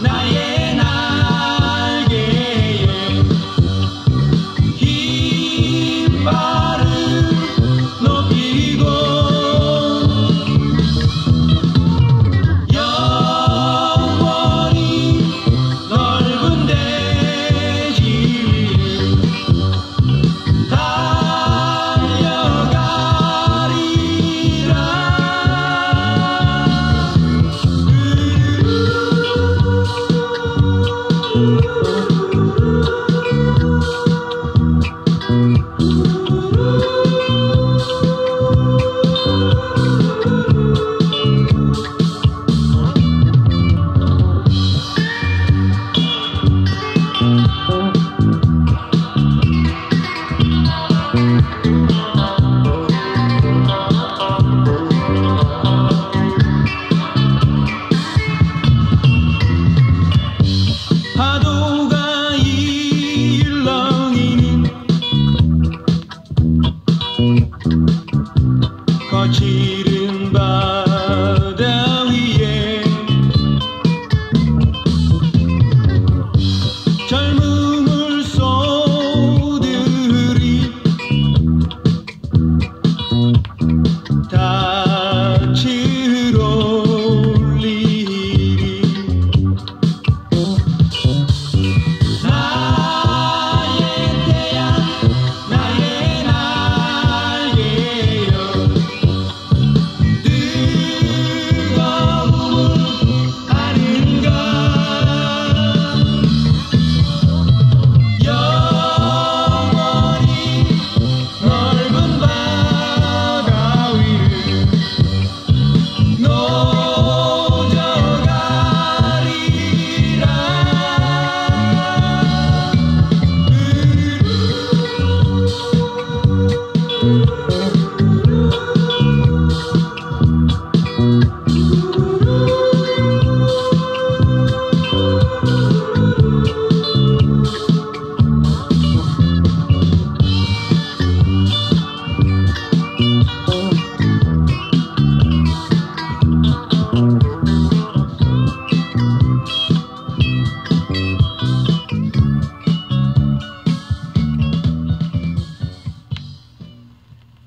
Not yet.